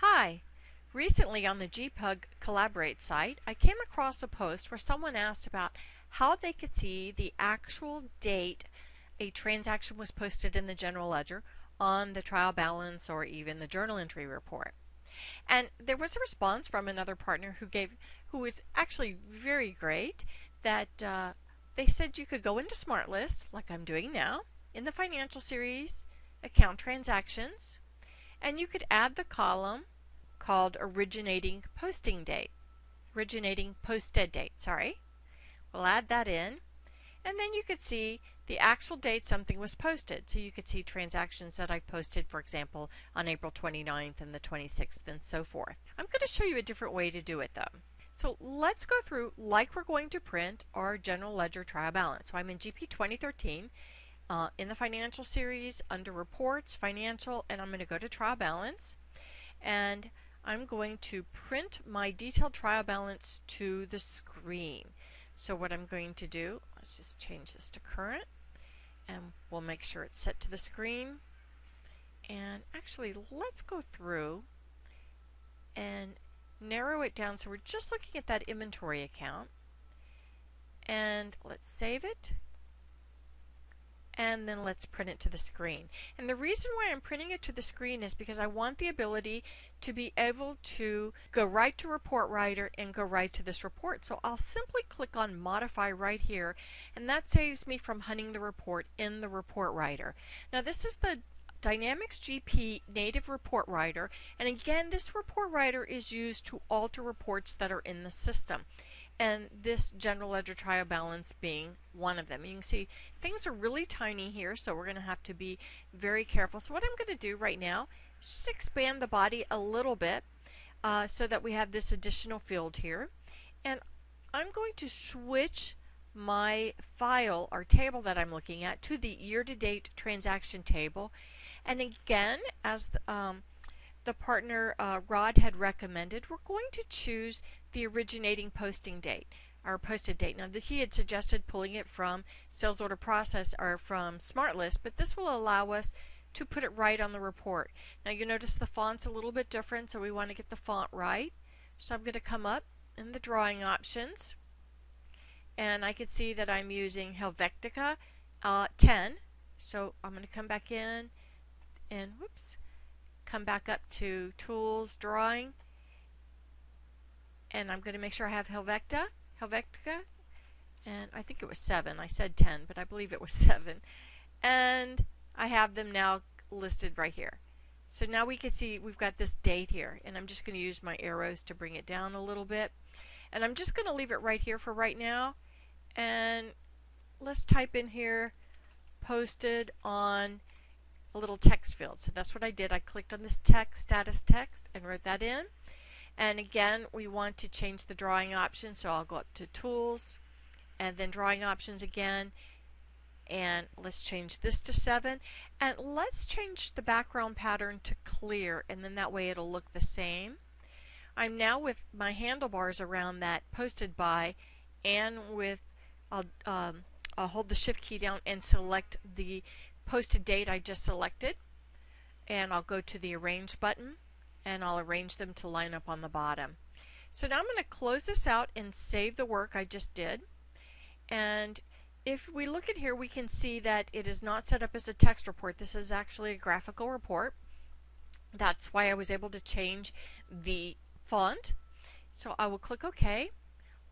Hi! Recently on the GPUG Collaborate site, I came across a post where someone asked about how they could see the actual date a transaction was posted in the general ledger on the trial balance or even the journal entry report. And there was a response from another partner who gave, who was actually very great, that uh, they said you could go into SmartList, like I'm doing now, in the financial series, account transactions, and you could add the column called originating posting date. Originating posted date, sorry. We'll add that in. And then you could see the actual date something was posted. So you could see transactions that I posted, for example, on April 29th and the 26th and so forth. I'm going to show you a different way to do it though. So let's go through like we're going to print our general ledger trial balance. So I'm in GP 2013 uh, in the financial series under reports, financial, and I'm going to go to trial balance. And I'm going to print my detailed trial balance to the screen. So what I'm going to do, let's just change this to current and we'll make sure it's set to the screen. And actually, let's go through and narrow it down so we're just looking at that inventory account. And let's save it and then let's print it to the screen. And the reason why I'm printing it to the screen is because I want the ability to be able to go right to Report Writer and go right to this report. So I'll simply click on Modify right here, and that saves me from hunting the report in the Report Writer. Now this is the Dynamics GP native report writer and again this report writer is used to alter reports that are in the system and this general ledger trial balance being one of them. You can see things are really tiny here, so we're going to have to be very careful. So what I'm going to do right now is just expand the body a little bit uh, so that we have this additional field here. And I'm going to switch my file or table that I'm looking at to the year-to-date transaction table. And again, as the, um, the partner uh, Rod had recommended, we're going to choose the originating posting date or posted date. Now he had suggested pulling it from sales order process or from SmartList, but this will allow us to put it right on the report. Now you notice the font's a little bit different, so we want to get the font right. So I'm going to come up in the drawing options, and I can see that I'm using Helvetica uh, 10. So I'm going to come back in and whoops, come back up to Tools, Drawing, and I'm going to make sure I have Helvetica, Helvetica, and I think it was 7. I said 10, but I believe it was 7. And I have them now listed right here. So now we can see we've got this date here, and I'm just going to use my arrows to bring it down a little bit. And I'm just going to leave it right here for right now. And let's type in here posted on a little text field. So that's what I did. I clicked on this text, status text, and wrote that in. And again, we want to change the drawing option, so I'll go up to Tools, and then Drawing Options again, and let's change this to 7. And let's change the background pattern to clear, and then that way it'll look the same. I'm now with my handlebars around that posted by, and with, I'll, um, I'll hold the Shift key down and select the posted date I just selected, and I'll go to the Arrange button and I'll arrange them to line up on the bottom. So now I'm going to close this out and save the work I just did. And if we look at here, we can see that it is not set up as a text report. This is actually a graphical report. That's why I was able to change the font. So I will click OK.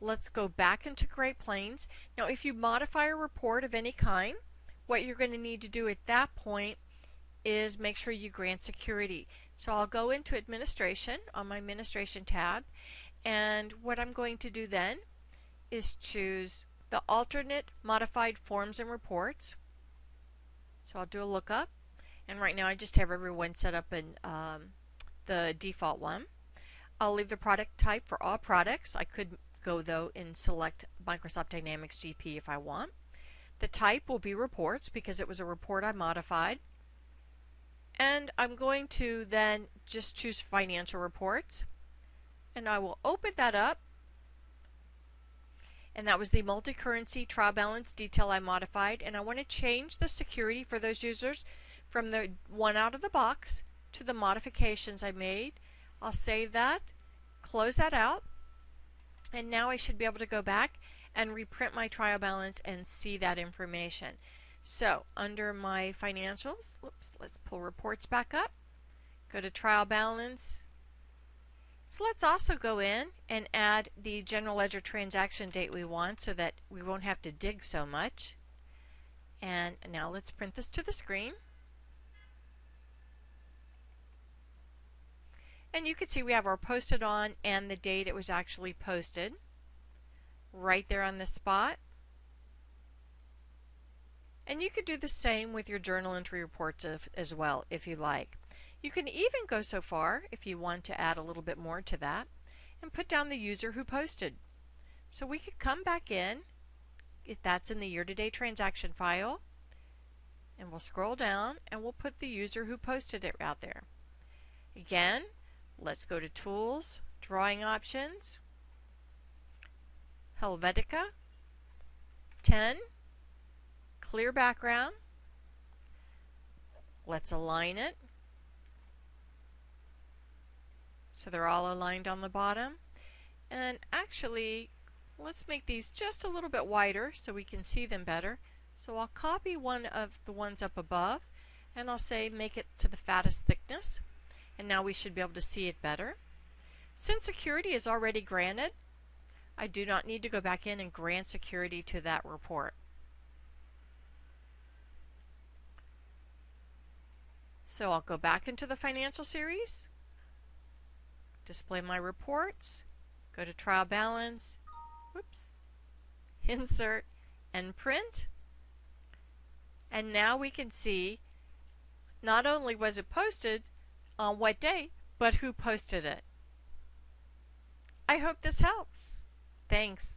Let's go back into Great Plains. Now if you modify a report of any kind, what you're going to need to do at that point is make sure you grant security. So I'll go into administration on my administration tab and what I'm going to do then is choose the alternate modified forms and reports. So I'll do a lookup and right now I just have everyone set up in um, the default one. I'll leave the product type for all products. I could go though and select Microsoft Dynamics GP if I want. The type will be reports because it was a report I modified. And I'm going to then just choose financial reports. And I will open that up. And that was the multi-currency trial balance detail I modified. And I want to change the security for those users from the one out of the box to the modifications I made. I'll save that, close that out, and now I should be able to go back and reprint my trial balance and see that information. So under my financials, whoops, let's pull reports back up, go to trial balance. So let's also go in and add the general ledger transaction date we want so that we won't have to dig so much. And now let's print this to the screen. And you can see we have our posted on and the date it was actually posted right there on the spot. And you could do the same with your journal entry reports as well if you like. You can even go so far, if you want to add a little bit more to that, and put down the user who posted. So we could come back in, if that's in the year-to-date transaction file, and we'll scroll down and we'll put the user who posted it out there. Again, Let's go to Tools, Drawing Options, Helvetica, 10, Clear Background. Let's align it. So they're all aligned on the bottom. And actually, let's make these just a little bit wider so we can see them better. So I'll copy one of the ones up above and I'll say make it to the fattest thickness and now we should be able to see it better. Since security is already granted, I do not need to go back in and grant security to that report. So I'll go back into the financial series, display my reports, go to trial balance, whoops, insert, and print. And now we can see not only was it posted, on what day, but who posted it. I hope this helps. Thanks.